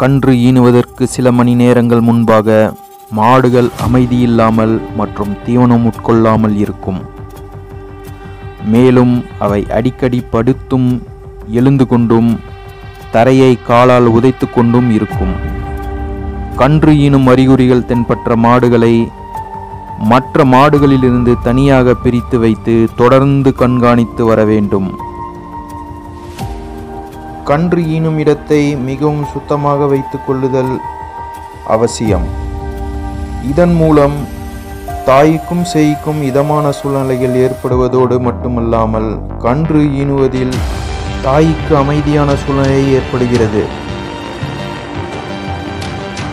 கன்று ஈனுவதற்கு சில மணி நேரங்கள் முன்பாக மாடுகள் அமைதியில்லாமல் மற்றும் தீவனம் உட்கொள்ளாமல் இருக்கும். மேலும் அவை அடிக்கடி படுத்தும் எழுந்து கொண்டும் தரையை காலால் உதைத்து கொண்டும் இருக்கும். கன்று ஈனும் அறிகுறிகள் தென்பற்ற மாடுகளை மற்ற மாடுகளிலிருந்து தனியாக பிரித்து வைத்து தொடர்ந்து கண்காணித்து வர வேண்டும். கன்று ஈனும் இடத்தை மிகவும் சுத்தமாக வைத்துக் கொள்ளுதல் அவசியம். இதன் மூலம் தாய்க்கும் சேய்க்கும் இதமான சூழ்நிலைகள் ஏற்படுவதோடு மட்டுமல்லாமல் கன்று ஈனுவதில் தாய்க்கு அமைதியான சூழ்நிலை ஏற்படுகிறது.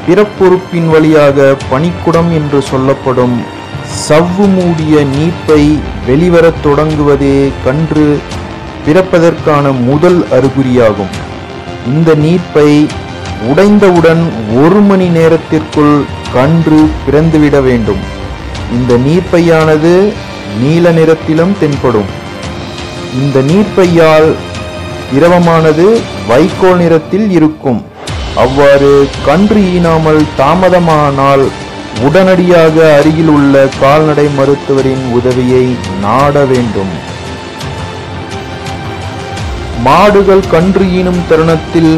பிறப்புறுப்பின் வழியாக பனிக்குடம் என்று சொல்லப்படும் சவ்வு மூடிய நீப்பை வெளிவரத் தொடங்குவதே கன்று பிறப்பதற்கான முதல் அறிகுறியாகும். இந்த நீர்ப்பை உடைந்தவுடன் ஒரு மணி நேரத்திற்குள் கன்று பிறந்துவிட வேண்டும். இந்த நீர்ப்பையானது நீல நிறத்திலும் தென்படும். இந்த நீர்ப்பையால் திரவமானது வைக்கோல் நிறத்தில் இருக்கும். அவ்வாறு கன்று ஈனாமல் தாமதமானால் உடனடியாக அருகில் உள்ள கால்நடை மருத்துவரின் உதவியை நாட வேண்டும். மாடுகள் கன்று ஈனும் தருணத்தில்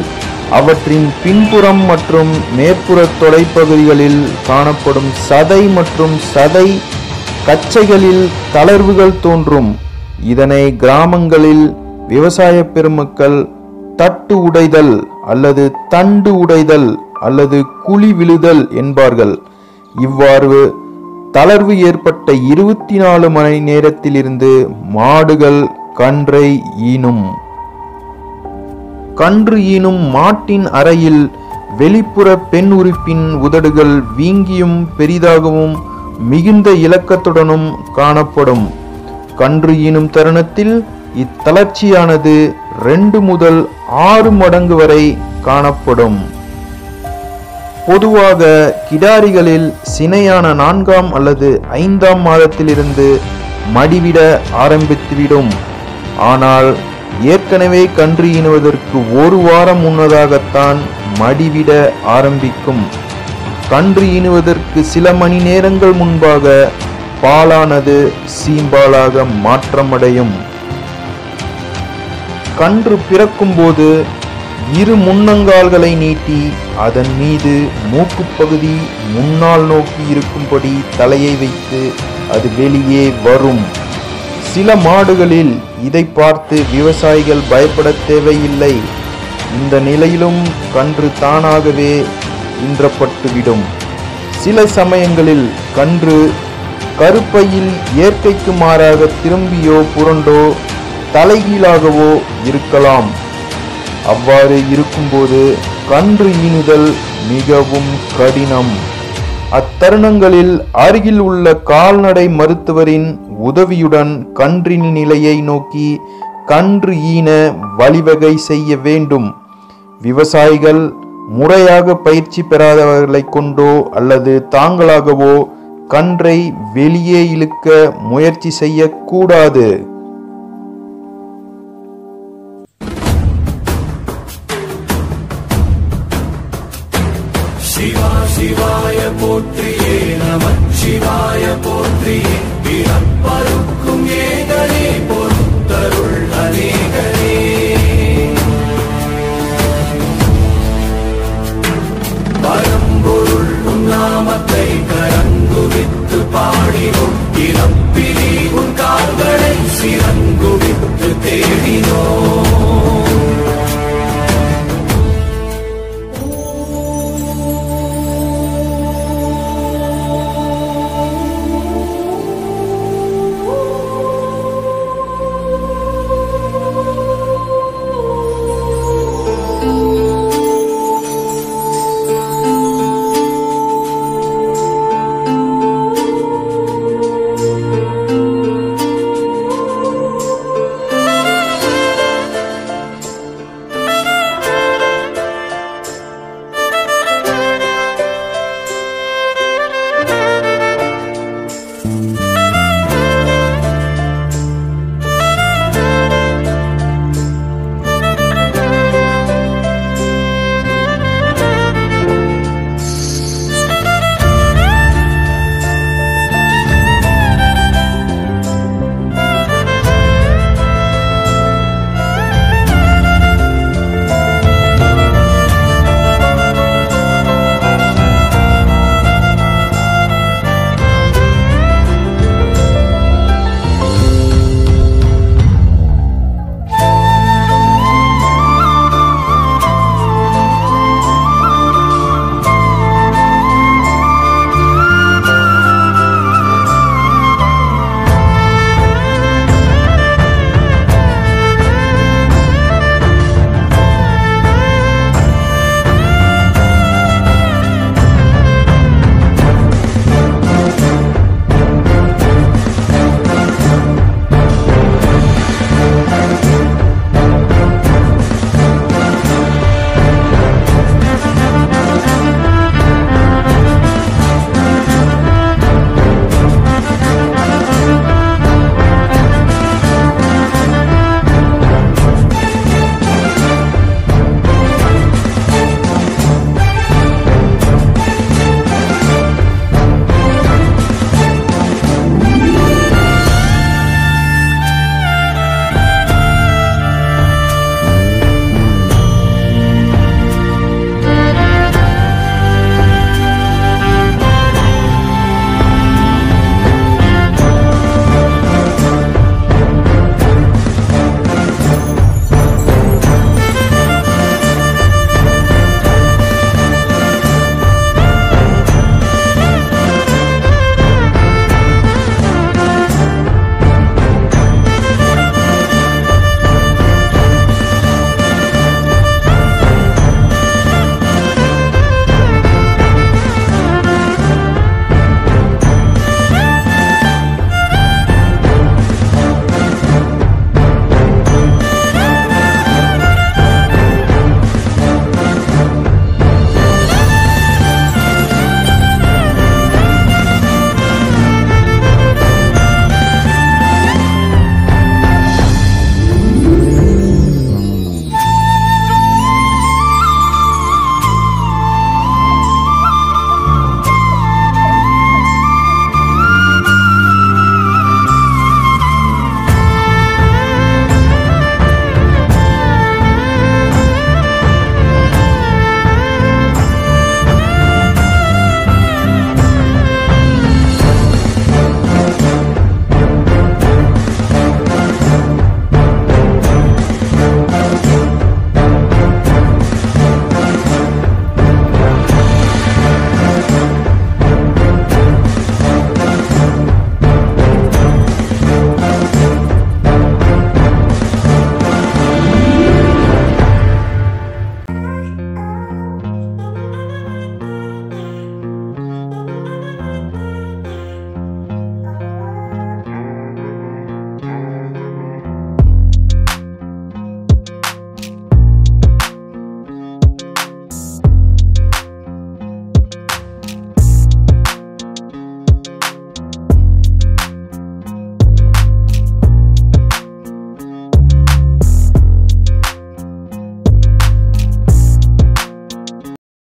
அவற்றின் பின்புறம் மற்றும் மேற்புற தொலைப்பகுதிகளில் காணப்படும் சதை மற்றும் சதை கச்சைகளில் தளர்வுகள் தோன்றும். இதனை கிராமங்களில் விவசாய பெருமக்கள் தட்டு உடைதல் அல்லது தண்டு உடைதல் அல்லது குழி விழுதல் என்பார்கள். இவ்வாறு தளர்வு ஏற்பட்ட இருபத்தி நாலு மணி நேரத்திலிருந்து மாடுகள் கன்றை ஈனும் கன்று ஈனும் மாட்டின் அறையில் வெளிப்புற பெண் உறுப்பின் உதடுகள் வீங்கியும் பெரிதாகவும் மிகுந்த இலக்கத்துடனும் காணப்படும். கன்று ஈனும் தருணத்தில் இத்தளர்ச்சியானது ரெண்டு முதல் ஆறு மடங்கு வரை காணப்படும். பொதுவாக கிடாரிகளில் சினையான நான்காம் அல்லது ஐந்தாம் மாதத்திலிருந்து மடிவிட ஆரம்பித்துவிடும். ஆனால் ஏற்கனவே கன்று ஈனுவதற்கு ஒரு வாரம் முன்னதாகத்தான் மடிவிட ஆரம்பிக்கும். கன்று ஈனுவதற்கு சில மணி நேரங்கள் முன்பாக பாலானது சீம்பாலாக மாற்றமடையும். கன்று பிறக்கும்போது இரு முன்னங்கால்களை நீட்டி அதன் மீது மூக்குப்பகுதி முன்னால் நோக்கி இருக்கும்படி தலையை வைத்து அது வெளியே வரும். சில மாடுகளில் இதை பார்த்து விவசாயிகள் பயப்பட தேவையில்லை. இந்த நிலையிலும் கன்று தானாகவே இன்றப்பட்டுவிடும். சில சமயங்களில் கன்று கருப்பையில் இயற்கைக்கு மாறாக திரும்பியோ புரண்டோ தலைகீழாகவோ இருக்கலாம். அவ்வாறு இருக்கும்போது கன்று ஈனுதல் மிகவும் கடினம். அத்தருணங்களில் அருகில் உள்ள கால்நடை மருத்துவரின் உதவியுடன் கன்றின் நிலையை நோக்கி கன்று ஈன வழிவகை செய்ய வேண்டும். விவசாயிகள் முறையாக பயிற்சி பெறாதவர்களை கொண்டோ அல்லது தாங்களாகவோ கன்றை வெளியே இழுக்க முயற்சி செய்யக்கூடாது. சிவா சிவாய போற்றியே நம. சிவாய போற்றியே. பிறப்பருக்கும் ஏதனே பொறுத்தருள் அநேகனே